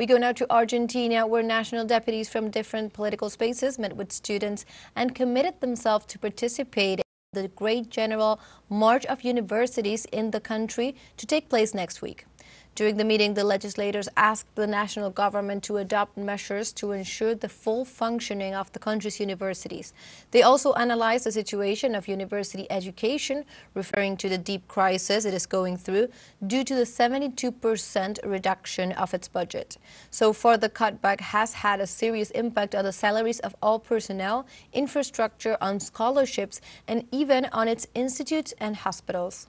We go now to Argentina, where national deputies from different political spaces met with students and committed themselves to participate in the Great General March of Universities in the country to take place next week. During the meeting, the legislators asked the national government to adopt measures to ensure the full functioning of the country's universities. They also analyzed the situation of university education, referring to the deep crisis it is going through due to the 72% reduction of its budget. So far, the cutback has had a serious impact on the salaries of all personnel, infrastructure, on scholarships, and even on its institutes and hospitals.